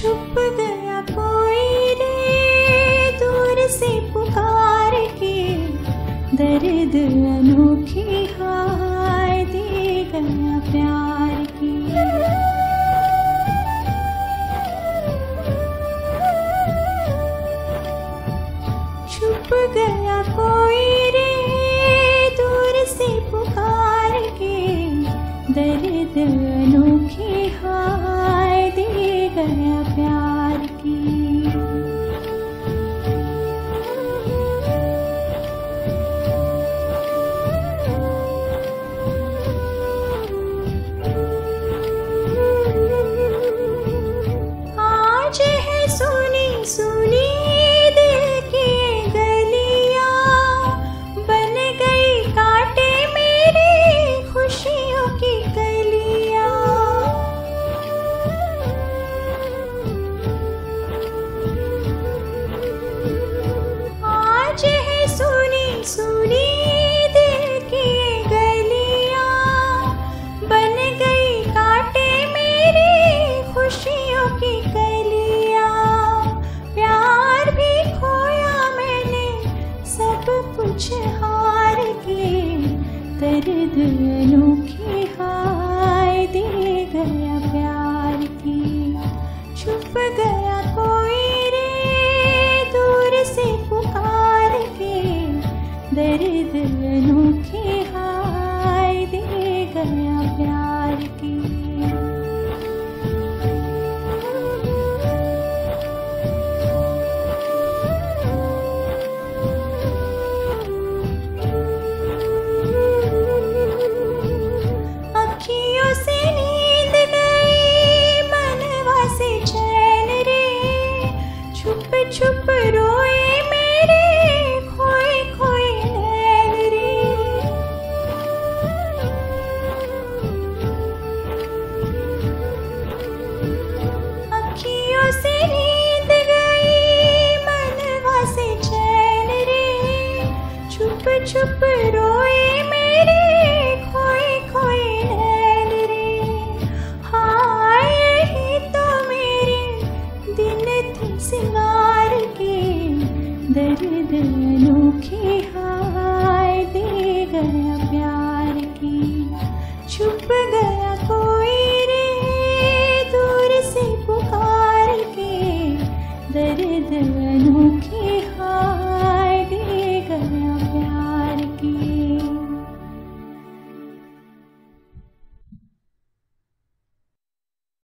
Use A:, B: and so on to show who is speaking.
A: छुप गया कोई रे, दूर से पुकार के दर्द अनोखी हाय दे गया प्यार की। छुप गया कोई रे, दूर से पुकार के दर्द अनोखी day. दर्द अनोखे हाय, दे गया प्यार की। छुप गया कोई रे, दूर से पुकार के। दर्द अनोखे